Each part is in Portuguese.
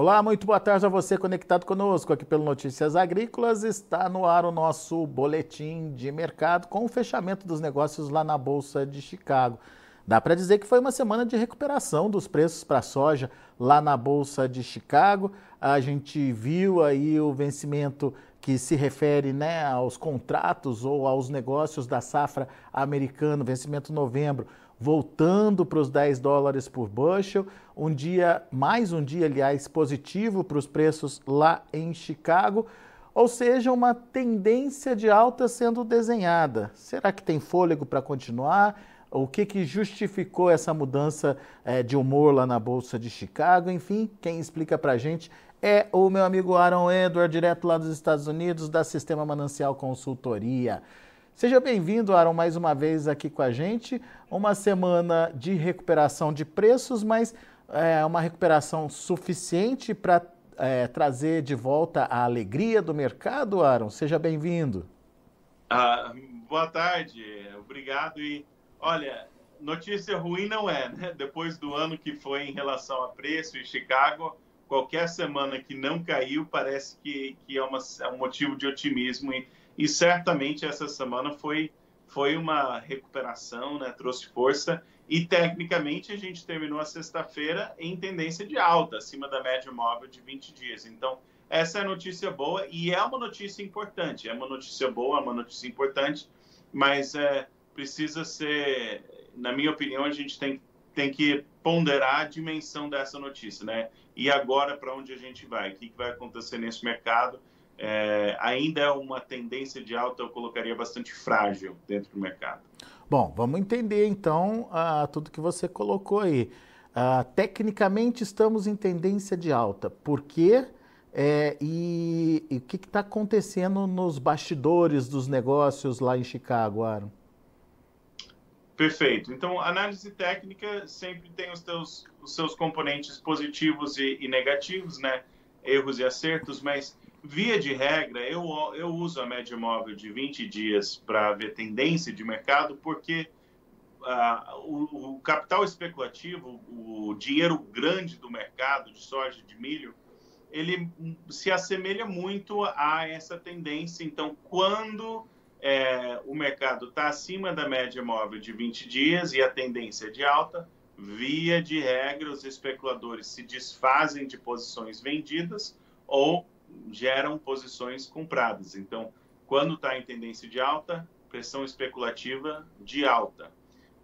Olá, muito boa tarde a você conectado conosco aqui pelo Notícias Agrícolas. Está no ar o nosso boletim de mercado com o fechamento dos negócios lá na Bolsa de Chicago. Dá para dizer que foi uma semana de recuperação dos preços para a soja lá na Bolsa de Chicago. A gente viu aí o vencimento que se refere né, aos contratos ou aos negócios da safra americana, vencimento novembro, voltando para os 10 dólares por bushel. Um dia, mais um dia, aliás, positivo para os preços lá em Chicago. Ou seja, uma tendência de alta sendo desenhada. Será que tem fôlego para continuar? O que, que justificou essa mudança é, de humor lá na Bolsa de Chicago? Enfim, quem explica para a gente é o meu amigo Aaron Edward, direto lá dos Estados Unidos, da Sistema Manancial Consultoria. Seja bem-vindo, Aaron, mais uma vez aqui com a gente. Uma semana de recuperação de preços, mas é uma recuperação suficiente para é, trazer de volta a alegria do mercado, Aaron? Seja bem-vindo. Ah, boa tarde, obrigado. E olha, notícia ruim não é, né? Depois do ano que foi em relação a preço em Chicago, qualquer semana que não caiu parece que, que é, uma, é um motivo de otimismo. E, e certamente essa semana foi, foi uma recuperação, né? trouxe força. E tecnicamente a gente terminou a sexta-feira em tendência de alta, acima da média móvel de 20 dias. Então, essa é notícia boa e é uma notícia importante. É uma notícia boa, é uma notícia importante, mas é, precisa ser, na minha opinião, a gente tem, tem que ponderar a dimensão dessa notícia, né? E agora para onde a gente vai? O que, que vai acontecer nesse mercado? É, ainda é uma tendência de alta, eu colocaria bastante frágil dentro do mercado. Bom, vamos entender então tudo que você colocou aí. Uh, tecnicamente estamos em tendência de alta. Por quê? É, e, e, o que está acontecendo nos bastidores dos negócios lá em Chicago, Aaron? Perfeito. Então, análise técnica sempre tem os, teus, os seus componentes positivos e, e negativos, né? Erros e acertos, mas Via de regra, eu, eu uso a média móvel de 20 dias para ver tendência de mercado, porque uh, o, o, capital especulativo, o dinheiro grande do mercado de soja de milho, ele se assemelha muito a essa tendência. Então, quando é, o mercado está acima da média móvel de 20 dias e a tendência é de alta, via de regra, os especuladores se desfazem de posições vendidas ou geram posições compradas. Então, quando está em tendência de alta, pressão especulativa de alta.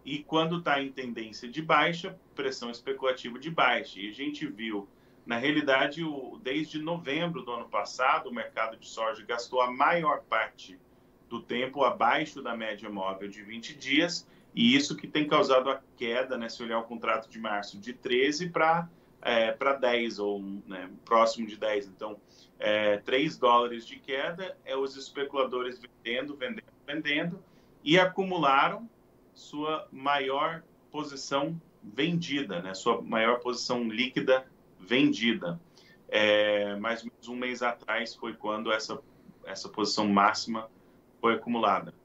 E quando está em tendência de baixa, pressão especulativa de baixa. E a gente viu, na realidade, o, desde novembro do ano passado, o mercado de soja gastou a maior parte do tempo abaixo da média móvel de 20 dias, e isso que tem causado a queda, né, se olhar o contrato de março, de 13 para é, para 10, ou né, próximo de 10. Então, é, 3 dólares de queda, é os especuladores vendendo, vendendo, vendendo, e acumularam sua maior posição vendida, né, sua maior posição líquida vendida. É, mais ou menos um mês atrás foi quando essa, essa posição máxima foi acumulada.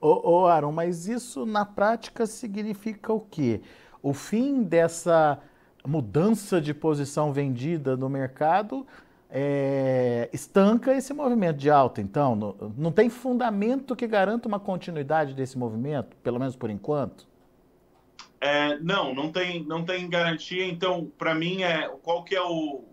Ô, ô Aaron, mas isso na prática significa o quê? O fim dessa mudança de posição vendida no mercado é, estanca esse movimento de alta. Então, no, não tem fundamento que garanta uma continuidade desse movimento, pelo menos por enquanto? É, não, não tem, não tem garantia. Então, para mim, é qual que é o.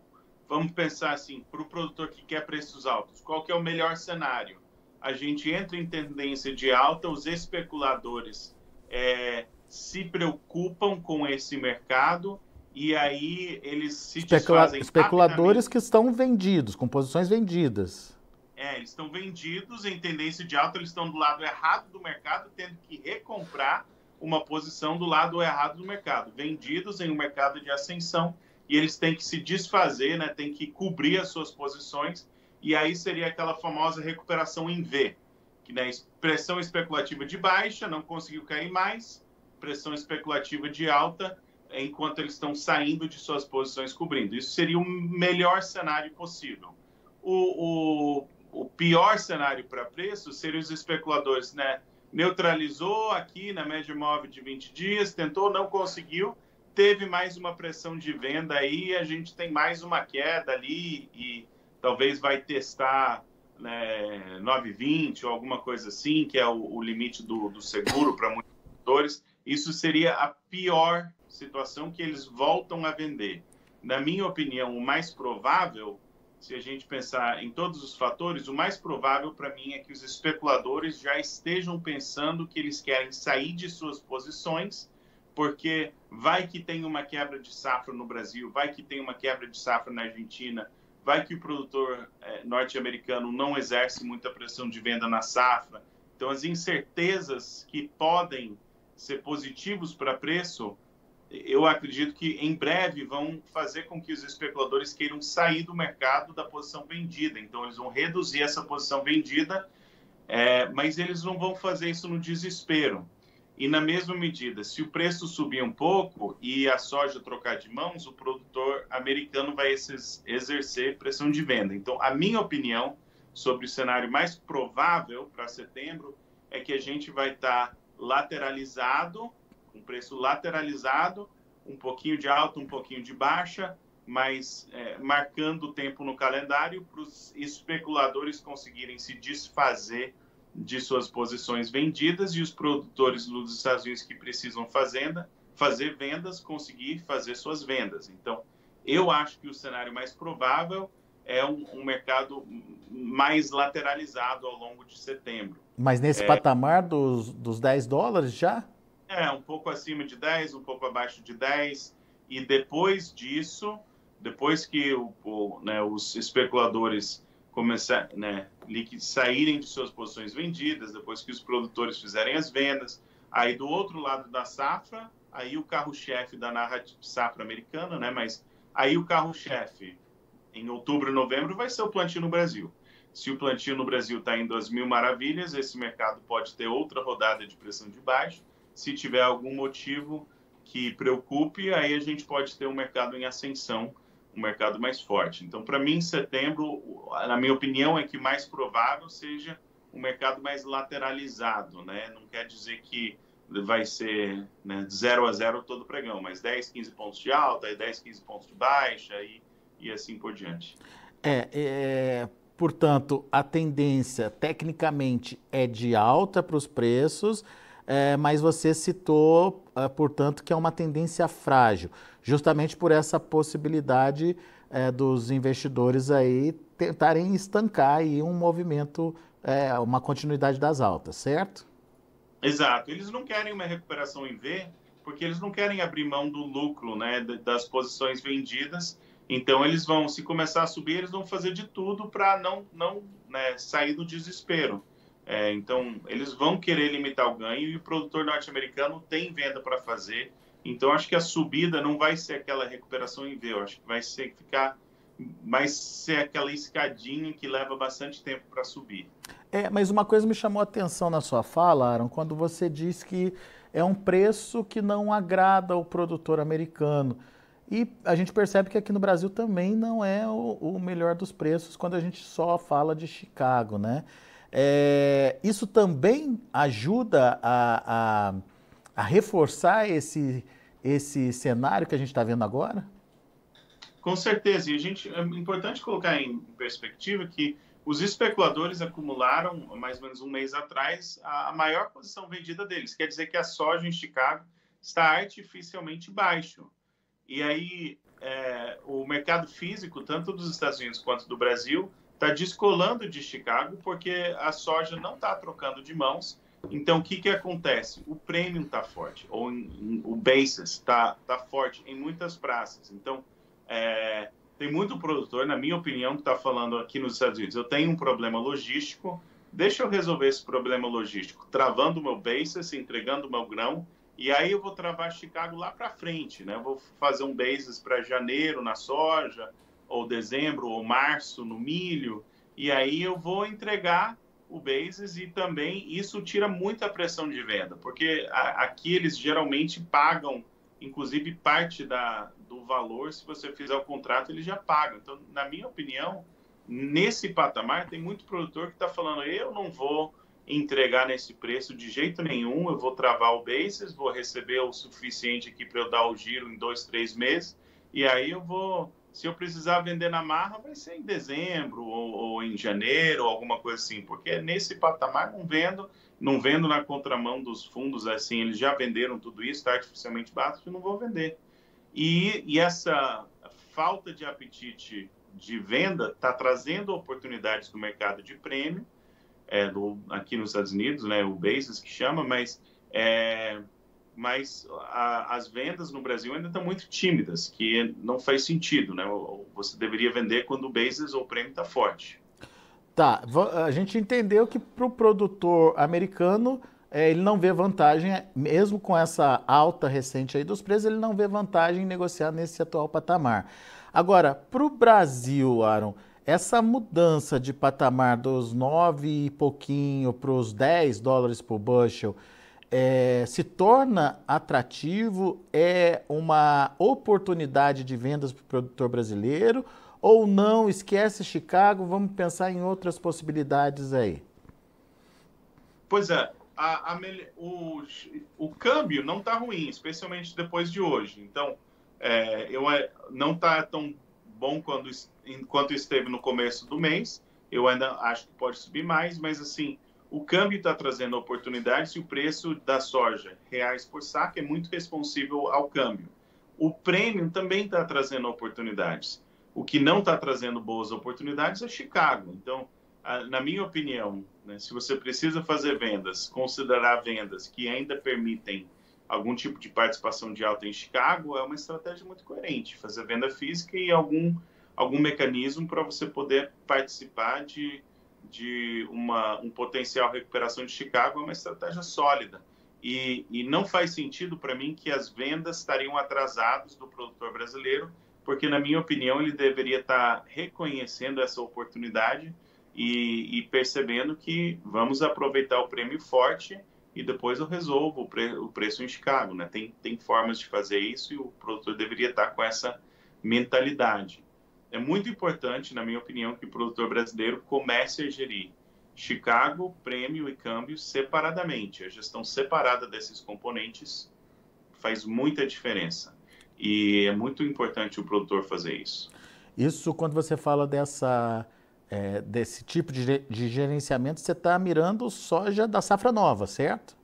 Vamos pensar assim, para o produtor que quer preços altos, qual que é o melhor cenário? A gente entra em tendência de alta, os especuladores é, se preocupam com esse mercado e aí eles se Especula desfazem Especuladores que estão vendidos, com posições vendidas. É, eles estão vendidos em tendência de alta, eles estão do lado errado do mercado, tendo que recomprar uma posição do lado errado do mercado. Vendidos em um mercado de ascensão e eles têm que se desfazer, né, têm que cobrir as suas posições e aí seria aquela famosa recuperação em V, que né, pressão especulativa de baixa, não conseguiu cair mais, pressão especulativa de alta, enquanto eles estão saindo de suas posições cobrindo. Isso seria o melhor cenário possível. O, o, o pior cenário para preço seria os especuladores, né? Neutralizou aqui na média móvel de 20 dias, tentou, não conseguiu, teve mais uma pressão de venda aí, a gente tem mais uma queda ali e talvez vai testar né, 9,20 ou alguma coisa assim, que é o, o limite do, do seguro para muitos produtores. Isso seria a pior situação que eles voltam a vender. Na minha opinião, o mais provável, se a gente pensar em todos os fatores, o mais provável para mim é que os especuladores já estejam pensando que eles querem sair de suas posições, porque vai que tem uma quebra de safra no Brasil, vai que tem uma quebra de safra na Argentina, vai que o produtor é, norte-americano não exerce muita pressão de venda na safra. Então, as incertezas que podem ser positivos para preço eu acredito que em breve vão fazer com que os especuladores queiram sair do mercado da posição vendida. Então, eles vão reduzir essa posição vendida, é, mas eles não vão fazer isso no desespero. E na mesma medida, se o preço subir um pouco e a soja trocar de mãos, o produtor americano vai exercer pressão de venda. Então, a minha opinião sobre o cenário mais provável para setembro é que a gente vai estar tá lateralizado um preço lateralizado, um pouquinho de alta, um pouquinho de baixa, mas é, marcando o tempo no calendário para os especuladores conseguirem se desfazer de suas posições vendidas e os produtores dos Estados Unidos que precisam fazenda, fazer vendas conseguir fazer suas vendas. Então, eu acho que o cenário mais provável é um, um mercado mais lateralizado ao longo de setembro. Mas nesse é... patamar dos, dos 10 dólares já? É, um pouco acima de 10, um pouco abaixo de 10. E depois disso, depois que o, o, né, os especuladores né, saírem de suas posições vendidas, depois que os produtores fizerem as vendas, aí do outro lado da safra, aí o carro-chefe da narrativa safra americana, né, mas aí o carro-chefe em outubro e novembro vai ser o plantio no Brasil. Se o plantio no Brasil está indo às mil maravilhas, esse mercado pode ter outra rodada de pressão de baixo se tiver algum motivo que preocupe, aí a gente pode ter um mercado em ascensão, um mercado mais forte. Então, para mim, setembro, na minha opinião, é que mais provável seja um mercado mais lateralizado, né? Não quer dizer que vai ser né, de 0 a 0 todo o pregão, mas 10, 15 pontos de alta, 10, 15 pontos de baixa e, e assim por diante. É, é, portanto, a tendência tecnicamente é de alta para os preços, é, mas você citou, é, portanto, que é uma tendência frágil, justamente por essa possibilidade é, dos investidores aí tentarem estancar aí um movimento, é, uma continuidade das altas, certo? Exato. Eles não querem uma recuperação em V, porque eles não querem abrir mão do lucro, né, das posições vendidas. Então eles vão, se começar a subir, eles vão fazer de tudo para não, não né, sair do desespero. É, então, eles vão querer limitar o ganho e o produtor norte-americano tem venda para fazer. Então, acho que a subida não vai ser aquela recuperação em V, eu acho que vai ser ficar vai ser aquela escadinha que leva bastante tempo para subir. É, mas uma coisa me chamou a atenção na sua fala, Aaron, quando você diz que é um preço que não agrada o produtor americano. E a gente percebe que aqui no Brasil também não é o, o melhor dos preços quando a gente só fala de Chicago, né? É, isso também ajuda a, a, a, reforçar esse, esse cenário que a gente está vendo agora? Com certeza. E a gente, é importante colocar em perspectiva que os especuladores acumularam, mais ou menos um mês atrás, a maior posição vendida deles. Quer dizer que a soja em Chicago está artificialmente baixo. E aí, é, o mercado físico, tanto dos Estados Unidos quanto do Brasil, está descolando de Chicago porque a soja não está trocando de mãos. Então, o que, que acontece? O prêmio está forte, ou em, o basis está tá forte em muitas praças. Então, é, tem muito produtor, na minha opinião, que está falando aqui nos Estados Unidos, eu tenho um problema logístico, deixa eu resolver esse problema logístico, travando o meu basis, entregando o meu grão, e aí eu vou travar Chicago lá para frente, né? Eu vou fazer um basis para janeiro na soja, ou dezembro ou março no milho, e aí eu vou entregar o basis e também isso tira muita pressão de venda, porque a, aqui eles geralmente pagam, inclusive parte da, do valor, se você fizer o contrato, eles já pagam. Então, na minha opinião, nesse patamar, tem muito produtor que está falando, eu não vou entregar nesse preço de jeito nenhum. Eu vou travar o basis, vou receber o suficiente aqui para eu dar o giro em dois, três meses, e aí eu vou. Se eu precisar vender na marra, vai ser em dezembro ou, ou em janeiro, ou alguma coisa assim, porque nesse patamar não vendo, não vendo na contramão dos fundos assim, eles já venderam tudo isso, está artificialmente baixo, eu não vou vender. E, e essa falta de apetite de venda está trazendo oportunidades no mercado de prêmio, é, do, aqui nos Estados Unidos, né, o basis que chama, mas, é, mas a, as vendas no Brasil ainda estão muito tímidas, que não faz sentido, né? Você deveria vender quando o basis ou o prêmio está forte. Tá, a gente entendeu que para o produtor americano é, ele não vê vantagem, mesmo com essa alta recente aí dos preços, ele não vê vantagem em negociar nesse atual patamar. Agora, para o Brasil, Aaron, essa mudança de patamar dos 9 e pouquinho para os 10 dólares por bushel é, se torna atrativo? É uma oportunidade de vendas para o produtor brasileiro? Ou não? Esquece Chicago, vamos pensar em outras possibilidades aí. Pois é, a, a, o, o câmbio não está ruim, especialmente depois de hoje. Então, é, eu, é, não está tão bom quando, enquanto esteve no começo do mês. Eu ainda acho que pode subir mais, mas assim, o câmbio está trazendo oportunidades e o preço da soja, reais por saco, é muito responsível ao câmbio. O prêmio também está trazendo oportunidades. O que não está trazendo boas oportunidades é Chicago. Então, na minha opinião, né, se você precisa fazer vendas, considerar vendas que ainda permitem algum tipo de participação de alta em Chicago é uma estratégia muito coerente. Fazer venda física e algum, algum mecanismo para você poder participar de, de uma um potencial recuperação de Chicago é uma estratégia sólida. E, e não faz sentido para mim que as vendas estariam atrasadas do produtor brasileiro, porque, na minha opinião, ele deveria estar reconhecendo essa oportunidade e, e percebendo que vamos aproveitar o prêmio forte e depois eu resolvo o, pre o preço em Chicago, né? Tem, tem formas de fazer isso e o produtor deveria estar com essa mentalidade. É muito importante, na minha opinião, que o produtor brasileiro comece a gerir Chicago, prêmio e câmbio separadamente. A gestão separada desses componentes faz muita diferença. E é muito importante o produtor fazer isso. Isso, quando você fala dessa é, desse tipo de, de gerenciamento, você está mirando soja da safra nova, certo?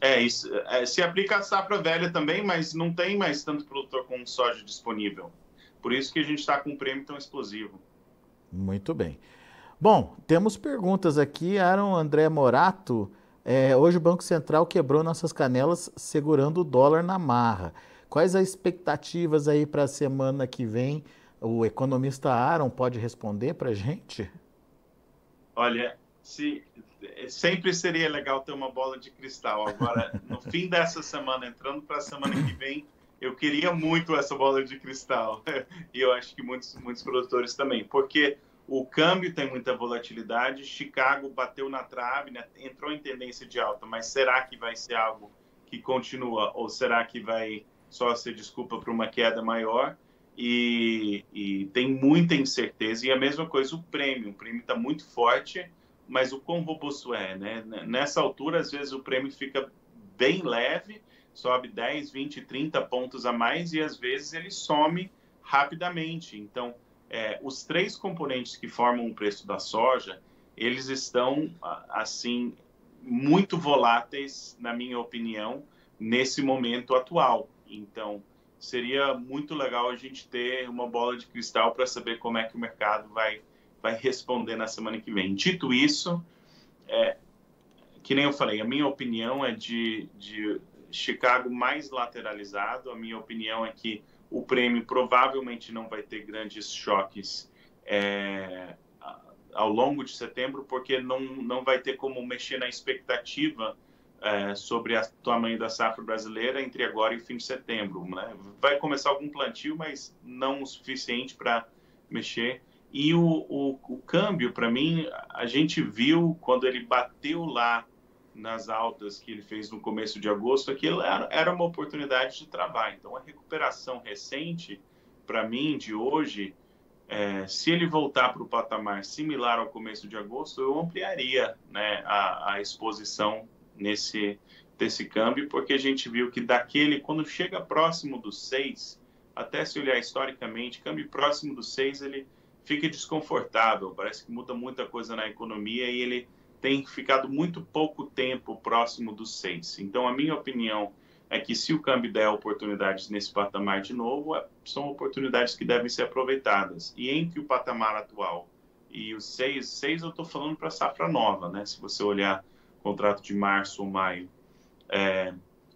É, isso é, se aplica à safra velha também, mas não tem mais tanto produtor com soja disponível. Por isso que a gente está com um prêmio tão explosivo. Muito bem. Bom, temos perguntas aqui. Aaron André Morato. É, hoje o Banco Central quebrou nossas canelas segurando o dólar na marra. Quais as expectativas aí para a semana que vem? O economista Aaron pode responder para a gente? Olha, se, sempre seria legal ter uma bola de cristal. Agora, no fim dessa semana, entrando para a semana que vem, eu queria muito essa bola de cristal. E eu acho que muitos, muitos produtores também, porque o câmbio tem muita volatilidade. Chicago bateu na trave, né? entrou em tendência de alta, mas será que vai ser algo que continua ou será que vai só ser desculpa para uma queda maior? e, e, tem muita incerteza. E a mesma coisa o prêmio. O prêmio está muito forte, mas o quão robusto é, né? Nessa altura, às vezes o prêmio fica bem leve, sobe 10, 20, 30 pontos a mais e às vezes ele some rapidamente. Então, é, os três componentes que formam o preço da soja, eles estão, assim, muito voláteis, na minha opinião, nesse momento atual. Então, seria muito legal a gente ter uma bola de cristal para saber como é que o mercado vai, vai responder na semana que vem. Dito isso, é, que nem eu falei, a minha opinião é de, de Chicago mais lateralizado. A minha opinião é que o prêmio provavelmente não vai ter grandes choques é, ao longo de setembro, porque não, não vai ter como mexer na expectativa é, sobre o tamanho da safra brasileira entre agora e o fim de setembro. Né? Vai começar algum plantio, mas não o suficiente para mexer. E o, o, o câmbio, para mim, a gente viu quando ele bateu lá nas altas que ele fez no começo de agosto, aquilo era, era uma oportunidade de trabalho. Então, a recuperação recente, para mim, de hoje, é, se ele voltar para o patamar similar ao começo de agosto, eu ampliaria né, a, a exposição nesse desse câmbio, porque a gente viu que daquele, quando chega próximo dos 6, até se olhar historicamente, câmbio próximo dos 6, ele fica desconfortável, parece que muda muita coisa na economia e ele tem ficado muito pouco tempo próximo dos 6. Então, a minha opinião é que se o câmbio der oportunidades nesse patamar de novo, é, são oportunidades que devem ser aproveitadas. E entre o patamar atual e os 6, 6 eu estou falando para safra nova, né? Se você olhar contrato de março ou maio, é,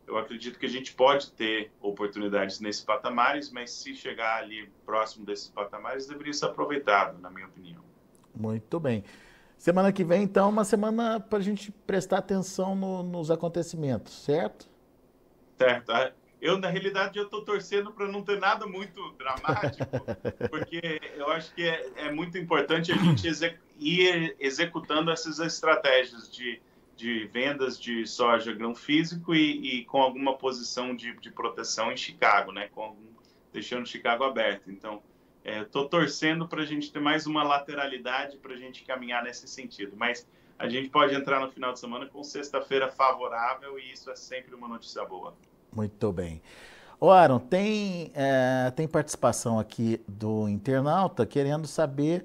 eu acredito que a gente pode ter oportunidades nesses patamares, mas se chegar ali próximo desses patamares, deveria ser aproveitado, na minha opinião. Muito bem. Semana que vem, então, uma semana para a gente prestar atenção no, nos acontecimentos, certo? Certo. Ah, eu, na realidade, eu estou torcendo para não ter nada muito dramático, porque eu acho que é, é muito importante a gente ir executando essas estratégias de de vendas de soja grão físico e, e com alguma posição de, de, proteção em Chicago, né? Com, deixando Chicago aberto. Então, estou é, torcendo para a gente ter mais uma lateralidade para a gente caminhar nesse sentido. Mas a gente pode entrar no final de semana com sexta-feira favorável e isso é sempre uma notícia boa. Muito bem. O Aaron, tem, é, tem participação aqui do internauta querendo saber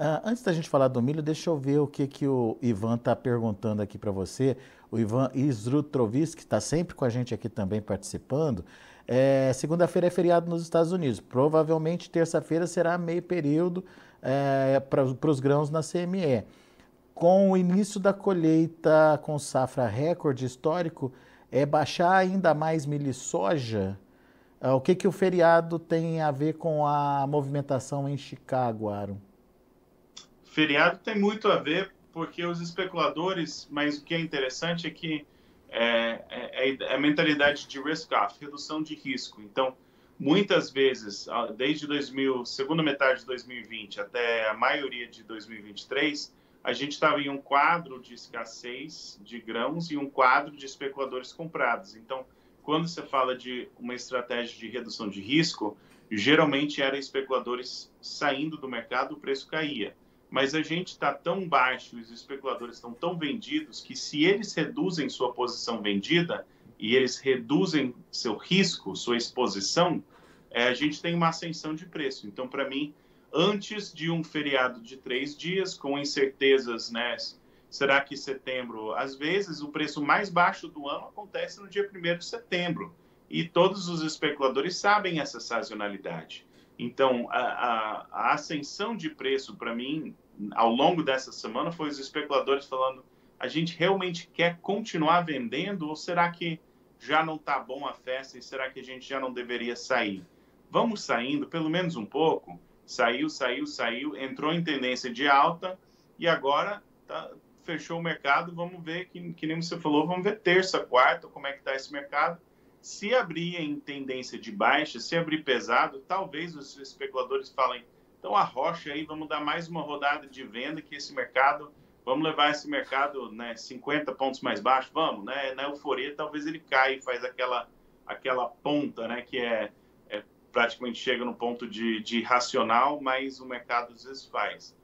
Uh, antes da gente falar do milho, deixa eu ver o que, que o Ivan está perguntando aqui para você. O Ivan Isrutrovic, que está sempre com a gente aqui também participando. É, Segunda-feira é feriado nos Estados Unidos. Provavelmente terça-feira será meio período é, para os grãos na CME. Com o início da colheita com safra recorde histórico, é baixar ainda mais milho e soja? É, o que, que o feriado tem a ver com a movimentação em Chicago, Aaron? feriado tem muito a ver porque os especuladores, mas o que é interessante é que é, é, é a mentalidade de risk-off, redução de risco. Então, muitas vezes, desde 2000, segunda metade de 2020 até a maioria de 2023, a gente estava em um quadro de escassez de grãos e um quadro de especuladores comprados. Então, quando você fala de uma estratégia de redução de risco, geralmente eram especuladores saindo do mercado, o preço caía mas a gente está tão baixo, os especuladores estão tão vendidos, que se eles reduzem sua posição vendida e eles reduzem seu risco, sua exposição, é, a gente tem uma ascensão de preço. Então, para mim, antes de um feriado de três dias, com incertezas, né? Será que setembro? Às vezes, o preço mais baixo do ano acontece no dia 1 de setembro. E todos os especuladores sabem essa sazonalidade. Então, a, a, a ascensão de preço, para mim, ao longo dessa semana, foi os especuladores falando: a gente realmente quer continuar vendendo ou será que já não está bom a festa e será que a gente já não deveria sair? Vamos saindo, pelo menos um pouco. Saiu, saiu, saiu, entrou em tendência de alta e agora tá, fechou o mercado. Vamos ver, que, que nem você falou, vamos ver terça, quarta, como é que está esse mercado se abrir em tendência de baixa, se abrir pesado, talvez os especuladores falem, então a rocha aí, vamos dar mais uma rodada de venda que esse mercado, vamos levar esse mercado, né, 50 pontos mais baixo, vamos, né, na euforia talvez ele caia e faz aquela, aquela ponta, né, que é, é praticamente chega no ponto de, de racional, mas o mercado às vezes faz.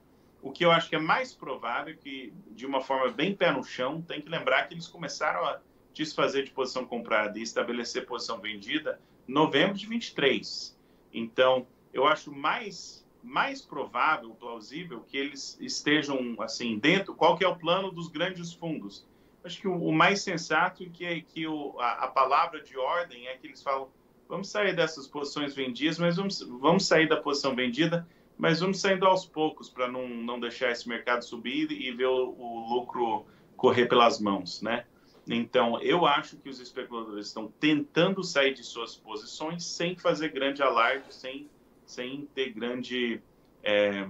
O que eu acho que é mais provável é que, de uma forma bem pé no chão, tem que lembrar que eles começaram a desfazer de posição comprada e estabelecer posição vendida novembro de 23. Então, eu acho mais mais provável, plausível que eles estejam assim dentro. Qual que é o plano dos grandes fundos? Acho que o, o mais sensato é que que o, a, a, palavra de ordem é que eles falam: vamos sair dessas posições vendidas, mas vamos, vamos sair da posição vendida, mas vamos saindo aos poucos para não, não deixar esse mercado subir e ver o, o lucro correr pelas mãos, né? Então, eu acho que os especuladores estão tentando sair de suas posições sem fazer grande alarde, sem, sem ter grande, é,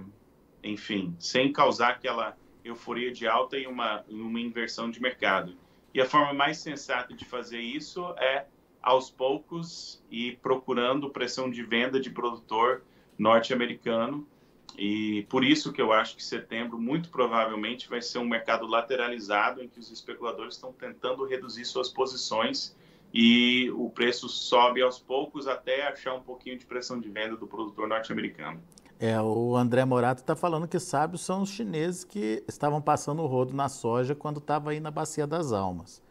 enfim, sem causar aquela euforia de alta e uma, uma inversão de mercado. E a forma mais sensata de fazer isso é aos poucos e procurando pressão de venda de produtor norte-americano e por isso que eu acho que setembro, muito provavelmente, vai ser um mercado lateralizado em que os especuladores estão tentando reduzir suas posições e o preço sobe aos poucos até achar um pouquinho de pressão de venda do produtor norte-americano. É, o André Morato está falando que sábios são os chineses que estavam passando o rodo na soja quando estava aí na Bacia das Almas.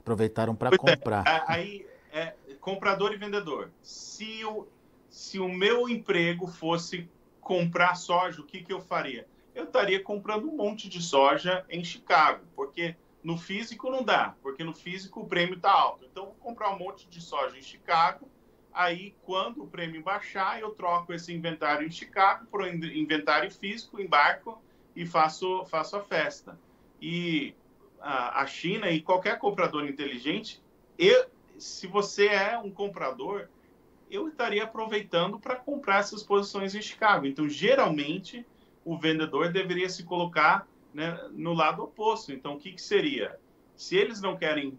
Aproveitaram para é, comprar. É, aí, é, comprador e vendedor. Se o, se o meu emprego fosse comprar soja, o que, que eu faria? Eu estaria comprando um monte de soja em Chicago, porque no físico não dá, porque no físico o prêmio está alto. Então, vou comprar um monte de soja em Chicago. Aí, quando o prêmio baixar, eu troco esse inventário em Chicago o inventário físico, embarco e faço, faço a festa. E a, a China e qualquer comprador inteligente, eu, se você é um comprador, eu estaria aproveitando para comprar essas posições em Chicago. Então, geralmente, o vendedor deveria se colocar né, no lado oposto. Então, o que, que seria? Se eles não querem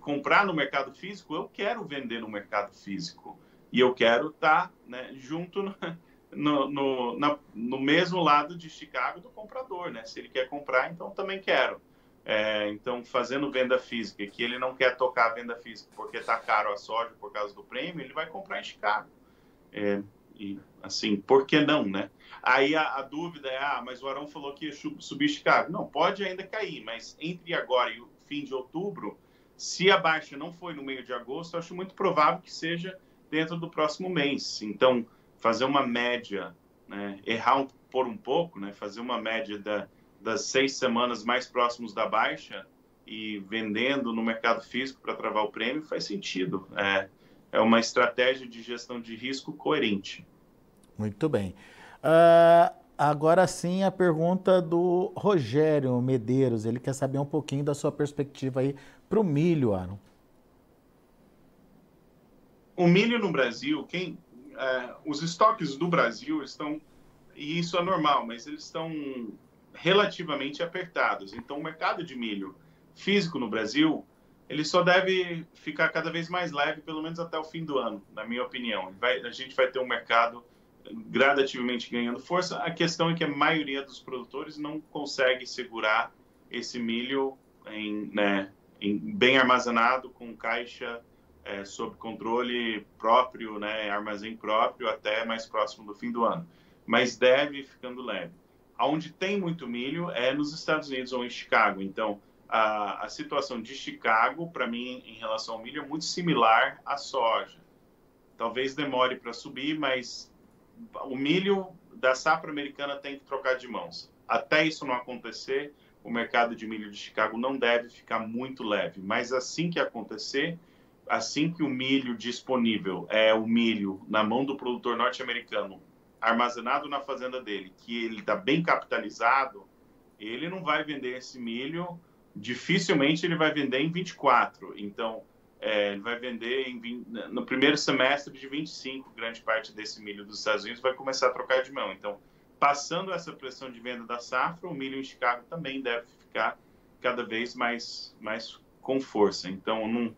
comprar no mercado físico, eu quero vender no mercado físico. E eu quero estar tá, né, junto no, no, na, no mesmo lado de Chicago do comprador. Né? Se ele quer comprar, então também quero. É, então, fazendo venda física, que ele não quer tocar a venda física porque está caro a soja por causa do prêmio, ele vai comprar em Chicago. É, e assim, por que não, né? Aí a, a, dúvida é, ah, mas o Arão falou que ia subir Chicago. Não, pode ainda cair, mas entre agora e o fim de outubro, se a baixa não foi no meio de agosto, acho muito provável que seja dentro do próximo mês. Então, fazer uma média, né, errar um, por um pouco, né, fazer uma média da, das seis semanas mais próximos da baixa e vendendo no mercado físico para travar o prêmio faz sentido. É, é uma estratégia de gestão de risco coerente. Muito bem. Uh, agora sim a pergunta do Rogério Medeiros. Ele quer saber um pouquinho da sua perspectiva aí para o milho, Aaron. O milho no Brasil, quem, uh, os estoques do Brasil estão, e isso é normal, mas eles estão relativamente apertados. Então, o mercado de milho físico no Brasil, ele só deve ficar cada vez mais leve, pelo menos até o fim do ano, na minha opinião. Vai, a gente vai ter um mercado gradativamente ganhando força. A questão é que a maioria dos produtores não consegue segurar esse milho em, né, em bem armazenado, com caixa é, sob controle próprio, né, armazém próprio, até mais próximo do fim do ano. Mas deve ficando leve. Onde tem muito milho é nos Estados Unidos ou em Chicago. Então, a, a situação de Chicago, para mim, em relação ao milho, é muito similar à soja. Talvez demore para subir, mas o milho da safra americana tem que trocar de mãos. Até isso não acontecer, o mercado de milho de Chicago não deve ficar muito leve. Mas assim que acontecer, assim que o milho disponível é o milho na mão do produtor norte-americano armazenado na fazenda dele, que ele está bem capitalizado, ele não vai vender esse milho, dificilmente ele vai vender em 24. Então, é, ele vai vender em 20, no primeiro semestre de 25, grande parte desse milho dos Estados Unidos vai começar a trocar de mão. Então, passando essa pressão de venda da safra, o milho em Chicago também deve ficar cada vez mais, mais com força. Então, não,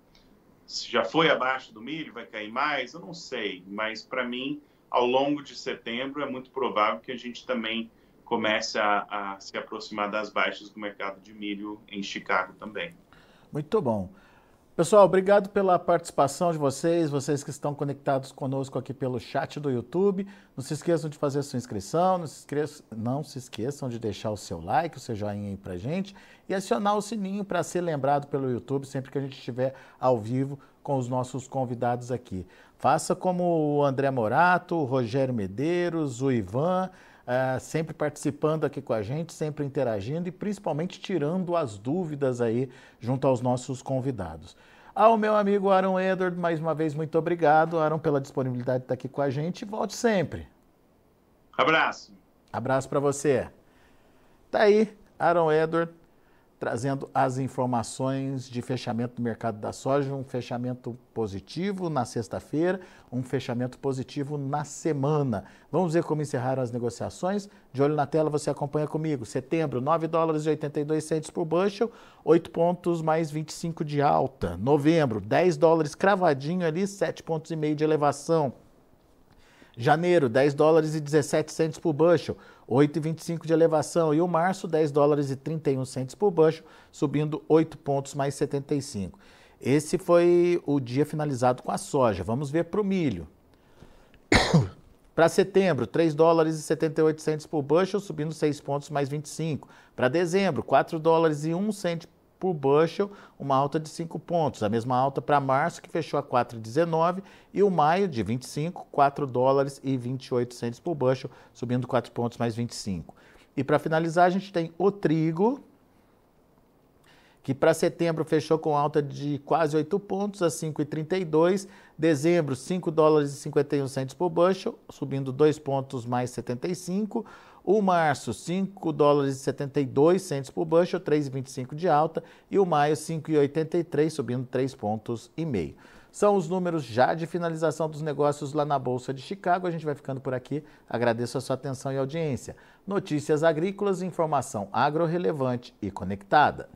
se já foi abaixo do milho, vai cair mais? Eu não sei, mas para mim ao longo de setembro é muito provável que a gente também comece a, a se aproximar das baixas do mercado de milho em Chicago também. Muito bom. Pessoal, obrigado pela participação de vocês, vocês que estão conectados conosco aqui pelo chat do YouTube. Não se esqueçam de fazer sua inscrição, não se, esqueçam, não se esqueçam de deixar o seu like, o seu joinha aí pra gente e acionar o sininho para ser lembrado pelo YouTube sempre que a gente estiver ao vivo com os nossos convidados aqui. Faça como o André Morato, o Rogério Medeiros, o Ivan, uh, sempre participando aqui com a gente, sempre interagindo e principalmente tirando as dúvidas aí junto aos nossos convidados. Ao meu amigo Aaron Edward, mais uma vez, muito obrigado, Aaron, pela disponibilidade de estar aqui com a gente. Volte sempre. Abraço. Abraço para você. Tá aí, Aaron Edward trazendo as informações de fechamento do mercado da soja, um fechamento positivo na sexta-feira, um fechamento positivo na semana. Vamos ver como encerraram as negociações. De olho na tela, você acompanha comigo. Setembro, 9 dólares e 82 centos por bushel, 8 pontos mais 25 de alta. Novembro, 10 dólares cravadinho ali, 7 pontos e meio de elevação. Janeiro, 10 dólares e 17 centos por bushel, 8,25 de elevação. E o março, 10 dólares e 31 centos por bushel, subindo 8 pontos mais 75. Esse foi o dia finalizado com a soja. Vamos ver para o milho. Para setembro, 3 dólares e 78 centos por bushel, subindo 6 pontos mais 25. Para dezembro, 4 dólares e 1 cento por bushel, uma alta de 5 pontos. A mesma alta para março, que fechou a 4,19, e o maio de 25, 4 dólares e 28 centos por bushel, subindo 4 pontos mais 25. E para finalizar, a gente tem o trigo, que para setembro fechou com alta de quase 8 pontos a 5,32. Dezembro, 5 dólares e 51 centos por bushel, subindo 2 pontos mais 75. O março, 5 dólares e 72 centos por bushel, 3,25 de alta. E o maio, 5,83, subindo 3 pontos e meio. São os números já de finalização dos negócios lá na Bolsa de Chicago. A gente vai ficando por aqui. Agradeço a sua atenção e audiência. Notícias agrícolas, informação agro relevante e conectada.